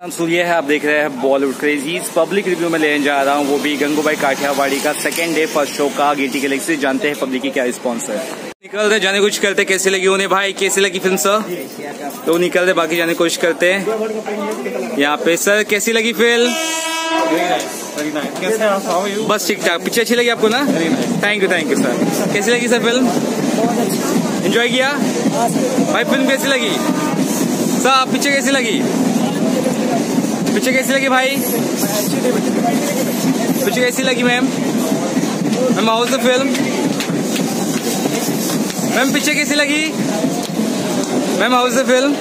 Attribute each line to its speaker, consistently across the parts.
Speaker 1: सूर्य है, आप देख रहे हैं बॉलीवुड क्रेजीज पब्लिक रिव्यू में लेने जा रहा हूँ, वो भी गंगूबाई काठियावाड़ी का सेकेंड डे फ़र्स्ट शो का। गेटी के गैलेक्सी जानते हैं पब्लिक की क्या रिस्पॉन्स है। निकल रहे, जाने कुछ करते कैसे लगी उन्हें? भाई, कैसी लगी फ़िल्म सर तो निकल रहे, बाकी जाने कोशिश करते हैं। यहाँ पे सर कैसी लगी फ़िल्म बस ठीक ठाक पीछे अच्छी लगी आपको ना? Thank you thank you sir कैसी लगी सर फ़िल्म एंजॉय किया? भाई फ़िल्म कैसी लगी? सर आप पीछे कैसी लगी? पीछे कैसी लगी भाई? पीछे कैसी लगी ma'am? Ma'am how's the film ma'am, पीछे कैसी लगी? मैम हाउस द फ़िल्म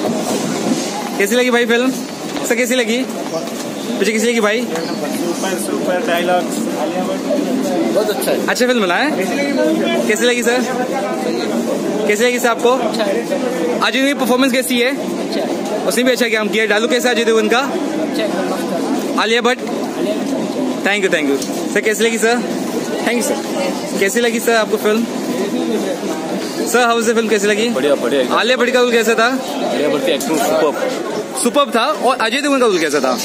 Speaker 1: कैसी लगी भाई फ़िल्म सर, कैसी लगी? पीछे कैसी लगी भाई?
Speaker 2: सुपर डायलॉग्स
Speaker 3: बहुत अच्छा
Speaker 1: अच्छा फ़िल्म बना है? कैसी लगी सर कैसी लगी सर आपको? अजय की परफॉर्मेंस कैसी है? उसने भी अच्छा काम किया। डालू कैसा अजय देवगन का Alia Bhatt. Thank you thank you sir कैसी लगी सर थैंक यू सर कैसी लगी सर आपको फ़िल्म सर हाउस फ़िल्म कैसी लगी?
Speaker 3: बढ़िया बढ़िया
Speaker 1: आलिया भट्ट का रोल कैसा था?
Speaker 3: एक्टिंग सुपर
Speaker 1: सुपर था? और अजय देवगन का रोल कैसा था?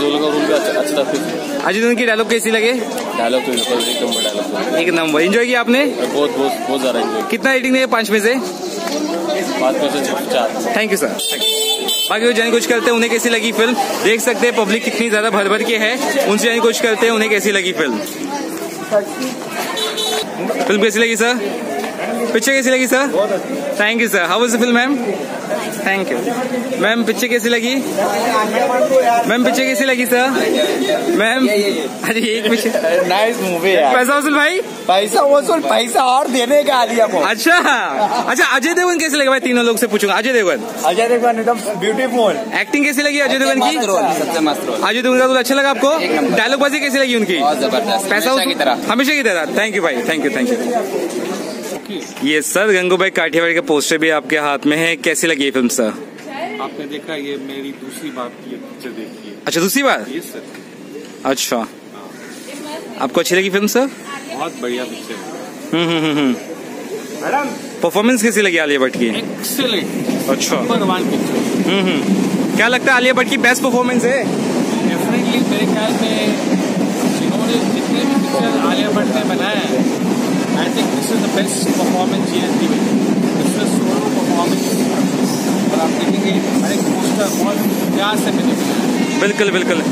Speaker 3: रोल भी अच्छा अच्छा था फिर।
Speaker 1: अजय देवगन की डायलॉग कैसी लगे?
Speaker 3: डायलॉग तो एक नंबर डायलॉग
Speaker 1: एक नंबर एंजॉय किया आपने?
Speaker 3: बहुत बहुत बहुत ज़्यादा
Speaker 1: कितना रेटिंग देंगे पाँच में से? थैंक यू सर बाकी वो जाने कुछ करते हैं उन्हें कैसी लगी फ़िल्म देख सकते हैं पब्लिक कितनी ज़्यादा भर भर के है। उनसे जाने कुछ करते हैं उन्हें कैसी लगी फ़िल्म फ़िल्म कैसी लगी सर पिक्चर कैसी लगी sir? Thank you sir how was the film ma'am thank you ma'am picture कैसी लगी? मैम पिक्चर कैसी लगी सर मैम अरे एक पिक्चर
Speaker 2: नाइस मूवी यार।
Speaker 1: पैसा वसूल भाई?
Speaker 2: पैसा वसूल पैसा और देने का आलिया को
Speaker 1: अच्छा। अच्छा अजय देवगन कैसे लगे भाई? तीनों लोग से पूछूँगा। अजय देवगन।
Speaker 2: अजय देवगन एकदम ब्यूटीफुल
Speaker 1: एक्टिंग कैसी लगी अजय देवगन की?
Speaker 3: सबसे मस्त
Speaker 1: अजय देवगन का रोल अच्छा लगा आपको? डायलॉग बाजी कैसी लगी उनकी?
Speaker 3: ज़बरदस्त।
Speaker 1: पैसा
Speaker 3: हमेशा की तरह।
Speaker 1: हमेशा की तरह। थैंक यू भाई थैंक यू थैंक यू ये सर गंगूबाई काठियावाड़ी का पोस्टर भी आपके हाथ में है। कैसी लगी ये फ़िल्म सर?
Speaker 4: आपने देखा ये मेरी दूसरी बार की ये पिक्चर देखी है।
Speaker 1: अच्छा दूसरी बार?
Speaker 4: ये सर
Speaker 1: अच्छा। आपको अच्छी लगी फ़िल्म सर?
Speaker 4: बहुत बढ़िया पिक्चर है।
Speaker 1: हम्म हम्म हम्म, हम्म। परफॉर्मेंस कैसी लगी आलिया भट्ट की?
Speaker 4: एक्सेलेंट
Speaker 1: अच्छा। हम्म हम्म। क्या लगता है आलिया भट्ट की बेस्ट परफॉर्मेंस है?
Speaker 4: डेफिनेटली मेरे ख्याल में जिन्होंने जितने भी पिक्चर आलिया भट्ट ने बनाया है I think this is the best performance he has given this is solo performance और आप देखेंगे हर एक पोस्टर बहुत प्यार से है।
Speaker 1: बिल्कुल बिल्कुल।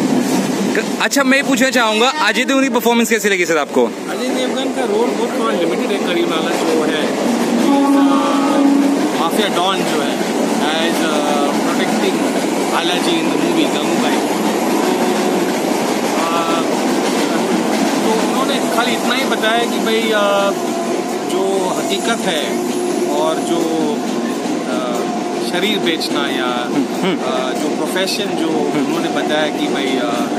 Speaker 1: अच्छा मैं पूछना चाहूँगा अजय देवगन की परफॉर्मेंस कैसी लगी सर आपको?
Speaker 4: अजय देवगन का रोल बहुत थोड़ा लिमिटेड है करीब वाला जो है। माफिया डॉन जो है। As protecting Balaji in the movie Gangubai तो उन्होंने खाली इतना ही बताया कि भाई uh, जो हकीकत है और जो शरीर बेचना या uh, जो प्रोफेशन जो उन्होंने बताया कि भाई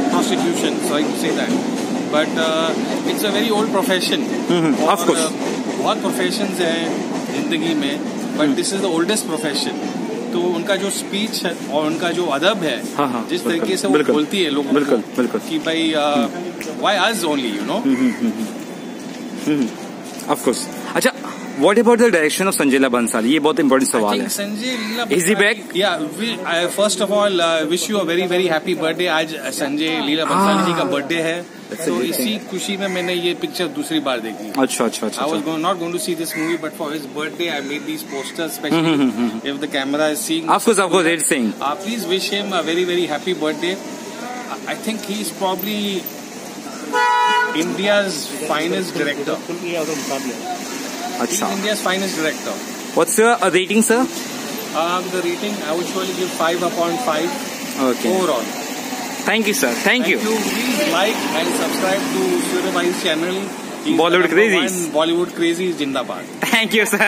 Speaker 4: prostitution sorry to say that but it's a very old profession
Speaker 1: hmm,
Speaker 4: बहुत प्रोफेशन हैं ज़िंदगी में but this is the oldest profession तो उनका जो स्पीच है और उनका जो अदब है
Speaker 1: हाँ, हाँ,
Speaker 4: जिस तरीके से वो बोलती है लोगों
Speaker 1: बिल्कुल,
Speaker 4: को
Speaker 1: बिल्कुल।
Speaker 4: कि भाई why as only you know
Speaker 1: of course अच्छा what about the direction of Sanjay Leela Bhansali ये बहुत इंपॉर्टेंट सवाल है
Speaker 4: संजय
Speaker 1: he back?
Speaker 4: या first of all wish you a very very happy birthday आज संजय लीला बंसाली जी का बर्थडे है तो इसी खुशी में मैंने ये पिक्चर दूसरी बार देखी
Speaker 1: अच्छा अच्छा अच्छा
Speaker 4: I was
Speaker 1: अच्छा
Speaker 4: go- not going to see this movie, but for his birthday, I made these posters, especially if the camera is seeing.
Speaker 1: Of course of course it's
Speaker 4: Uh, please wish him a very, very happy birthday. I- I think he's probably India's finest director.
Speaker 1: अच्छा
Speaker 4: India's finest director.
Speaker 1: What's your rating sir
Speaker 4: Um, the rating, I would surely give 5 upon 5
Speaker 1: okay.
Speaker 4: overall.
Speaker 1: Thank you, sir. Thank, Thank you. you.
Speaker 4: Please like and subscribe to Surya Bhai's channel. He's
Speaker 1: Bollywood Crazies.
Speaker 4: Bollywood Crazies Jindabad.
Speaker 1: Thank you, sir